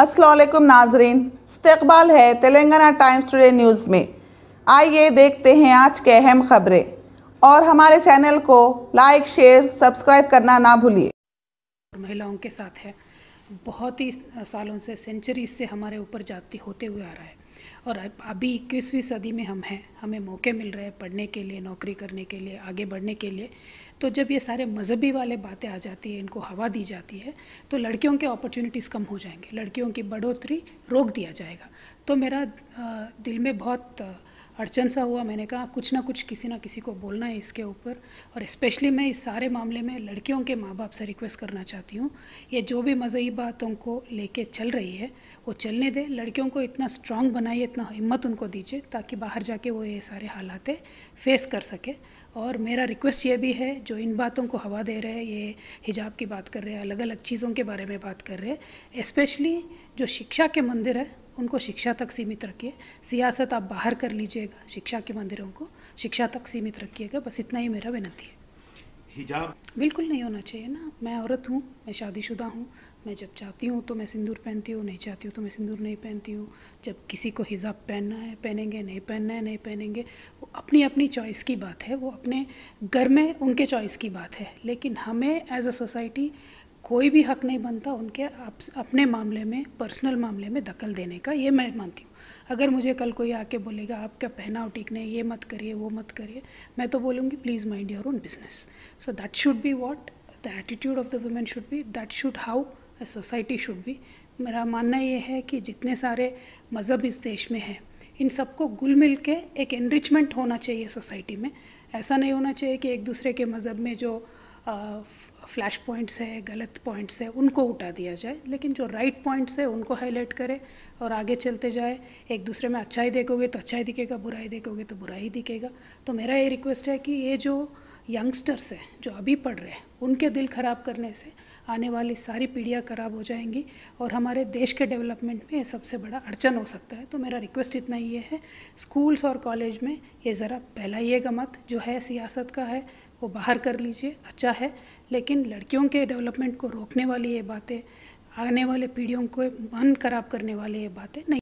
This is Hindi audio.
असलकुम नाजरीन। इस्तबाल है तेलंगाना टाइम्स टुडे न्यूज़ में। आइए देखते हैं आज के अहम खबरें। और हमारे चैनल को लाइक, शेयर, सब्सक्राइब करना ना भूलिए। महिलाओं के साथ है। बहुत ही सालों से सेंचुरी से हमारे ऊपर जाती होते हुए आ रहा है। और अभी इक्कीसवीं सदी में हम हैं, हमें मौके मिल रहे हैं पढ़ने के लिए, नौकरी करने के लिए, आगे बढ़ने के लिए। तो जब ये सारे मजहबी वाले बातें आ जाती है, इनको हवा दी जाती है तो लड़कियों के अपॉर्चुनिटीज़ कम हो जाएँगे। लड़कियों की बढ़ोतरी रोक दिया जाएगा। तो मेरा दिल में बहुत अड़चन सा हुआ। मैंने कहा, कुछ ना कुछ किसी ना किसी को बोलना है इसके ऊपर और स्पेशली मैं इस सारे मामले में लड़कियों के माँ बाप से रिक्वेस्ट करना चाहती हूँ। ये जो भी मज़हबी बातों को लेके चल रही है, वो चलने दें। लड़कियों को इतना स्ट्रांग बनाइए, इतना हिम्मत उनको दीजिए ताकि बाहर जाके वो ये सारे हालात फेस कर सके। और मेरा रिक्वेस्ट ये भी है, जो इन बातों को हवा दे रहे हैं, ये हिजाब की बात कर रहे हैं अलग अलग चीज़ों के बारे में बात कर रहे हैं स्पेशली जो शिक्षा के मंदिर है उनको शिक्षा तक सीमित रखिए। सियासत आप बाहर कर लीजिएगा शिक्षा के मंदिरों को शिक्षा तक सीमित रखिएगा बस इतना ही मेरा विनती है। हिजाब? बिल्कुल नहीं होना चाहिए ना। मैं औरत हूँ मैं शादीशुदा हूँ मैं जब चाहती हूँ तो मैं सिंदूर पहनती हूँ नहीं चाहती हूँ तो मैं सिंदूर नहीं पहनती हूँ। जब किसी को हिजाब पहनना है पहनेंगे नहीं पहनना है नहीं पहनेंगे वो अपनी अपनी चॉइस की बात है वो अपने घर में उनके चॉइस की बात है। लेकिन हमें एज अ सोसाइटी कोई भी हक नहीं बनता उनके आप, अपने मामले में पर्सनल मामले में दखल देने का ये मैं मानती हूँ। अगर मुझे कल कोई आके बोलेगा आपका पहनाव ठीक नहीं ये मत करिए वो मत करिए मैं तो बोलूँगी please mind your own business so that should be what the attitude of the women should be that should how a society should be मेरा मानना ये है कि जितने सारे मज़हब इस देश में हैं इन सबको गुल मिल के एक एनरिचमेंट होना चाहिए सोसाइटी में। ऐसा नहीं होना चाहिए कि एक दूसरे के मज़हब में जो फ्लैश पॉइंट्स है, गलत पॉइंट्स है, उनको उठा दिया जाए। लेकिन जो राइट पॉइंट्स है, उनको हाईलाइट करें और आगे चलते जाए। एक दूसरे में अच्छाई देखोगे तो अच्छाई दिखेगा, बुराई देखोगे तो बुराई दिखेगा। तो मेरा ये रिक्वेस्ट है कि ये जो यंगस्टर्स हैं, जो अभी पढ़ रहे हैं, उनके दिल ख़राब करने से आने वाली सारी पीढ़ियाँ ख़राब हो जाएँगी और हमारे देश के डेवलपमेंट में ये सबसे बड़ा अड़चन हो सकता है। तो मेरा रिक्वेस्ट इतना ही है, स्कूल्स और कॉलेज में ये ज़रा फैलाइएगा मत, जो है सियासत का है, वो बाहर कर लीजिए अच्छा है, लेकिन लड़कियों के डेवलपमेंट को रोकने वाली ये बातें, आने वाले पीढ़ियों को मन खराब करने वाली ये बातें नहीं।